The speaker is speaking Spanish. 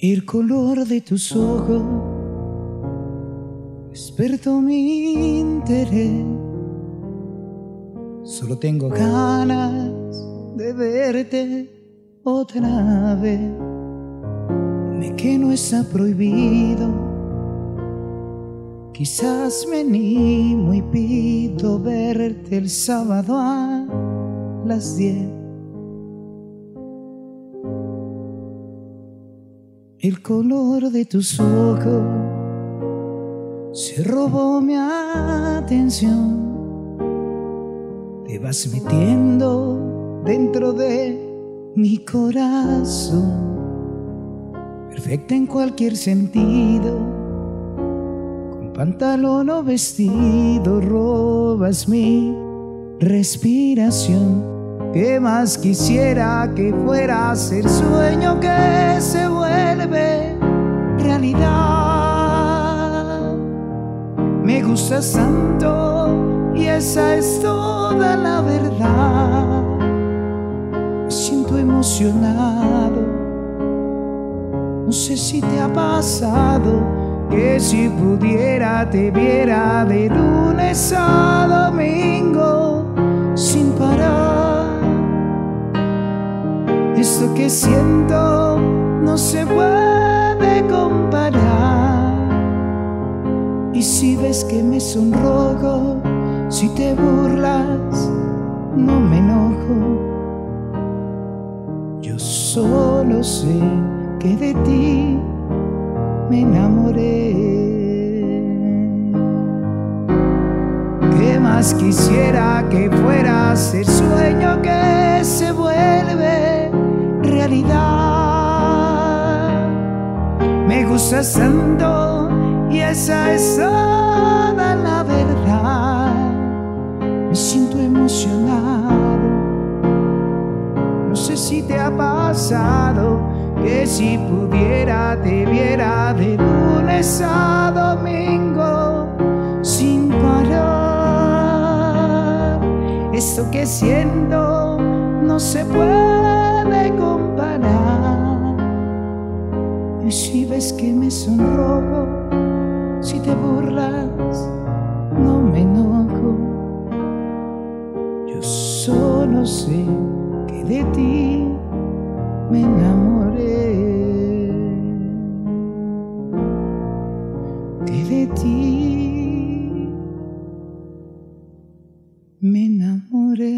El color de tus ojos despertó mi interés. Solo tengo ganas de verte otra vez. Me que no está prohibido. Quizás me animo y pido verte el sábado a las diez. El color de tus ojos se robó mi atención. Te vas metiendo dentro de mi corazón, perfecta en cualquier sentido. Con pantalón o vestido robas mi respiración ¿Qué más quisiera que fueras el sueño que se vuelve realidad? Me gustas tanto y esa es toda la verdad. Me siento emocionado. No sé si te ha pasado que si pudiera te viera de lunes a domingo siento no se puede comparar. Y si ves que me sonrojo, si te burlas, no me enojo. Yo solo sé que de ti me enamoré. ¿Qué más quisiera que fueras el sueño que se vuelve? Me gusta tanto y esa es toda la verdad. Me siento emocionado. No sé si te ha pasado que si pudiera te viera de lunes a domingo sin parar. Esto que siento no se puede y si ves que me sonrojo, si te burlas, no me enojo. Yo solo sé que de ti me enamoré. Que de ti me enamoré.